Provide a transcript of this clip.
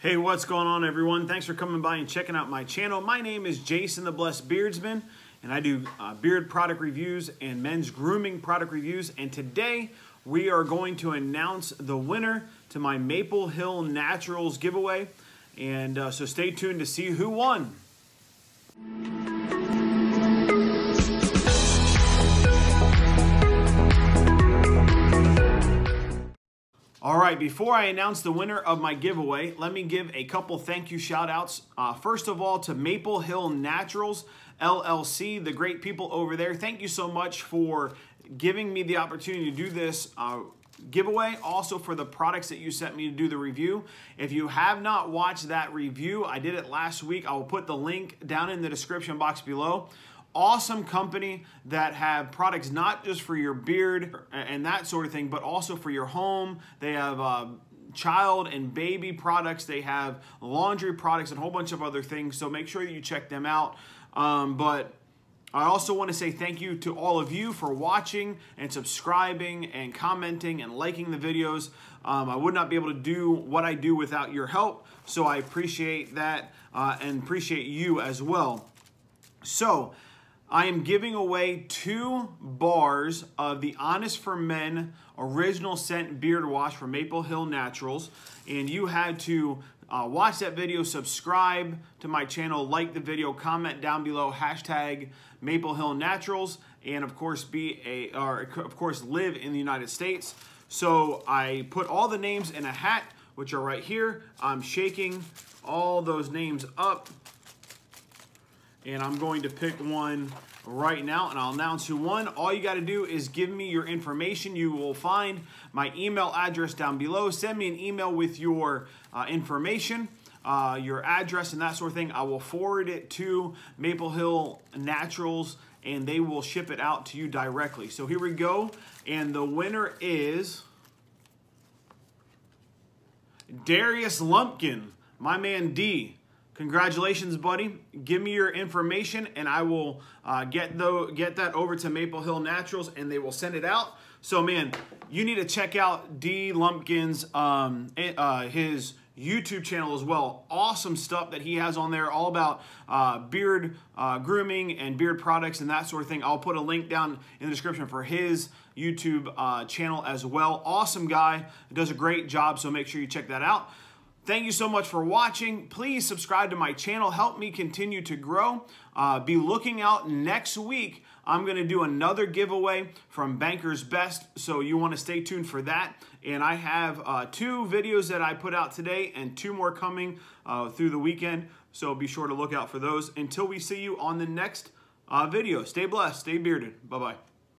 Hey, what's going on, everyone? Thanks for coming by and checking out my channel. My name is Jason the Blessed Beardsman, and I do uh, beard product reviews and men's grooming product reviews. And today we are going to announce the winner to my Maple Hill Naturals giveaway. And uh, so stay tuned to see who won. All right, before I announce the winner of my giveaway, let me give a couple thank you shout outs. Uh, first of all, to Maple Hill Naturals LLC, the great people over there. Thank you so much for giving me the opportunity to do this uh, giveaway. Also, for the products that you sent me to do the review. If you have not watched that review, I did it last week. I will put the link down in the description box below awesome company that have products not just for your beard and that sort of thing, but also for your home. They have uh, child and baby products. They have laundry products and a whole bunch of other things. So make sure that you check them out. Um, but I also want to say thank you to all of you for watching and subscribing and commenting and liking the videos. Um, I would not be able to do what I do without your help, so I appreciate that uh, and appreciate you as well. So, I am giving away two bars of the Honest for Men original scent beard wash from Maple Hill Naturals. And you had to uh, watch that video, subscribe to my channel, like the video, comment down below, hashtag Maple Hill Naturals, and of course be a, or of course live in the United States. So I put all the names in a hat, which are right here. I'm shaking all those names up and I'm going to pick one right now and I'll announce who won. All you got to do is give me your information. You will find my email address down below. Send me an email with your uh, information. Uh, your address and that sort of thing. I will forward it to Maple Hill Naturals and they will ship it out to you directly. So here we go. And the winner is Darius Lumpkin, my man D. Congratulations, buddy. Give me your information and I will uh, get, the, get that over to Maple Hill Naturals and they will send it out. So, man, you need to check out D. Lumpkin's um, uh, his YouTube channel as well. Awesome stuff that he has on there, all about uh, beard uh, grooming and beard products and that sort of thing. I'll put a link down in the description for his YouTube uh, channel as well. Awesome guy, does a great job, so make sure you check that out. Thank you so much for watching. Please subscribe to my channel. Help me continue to grow. Uh, be looking out next week. I'm going to do another giveaway from Banker's Best, so you want to stay tuned for that. And I have uh, two videos that I put out today and two more coming uh, through the weekend, so be sure to look out for those. Until we see you on the next uh, video, stay blessed, stay bearded. Bye-bye.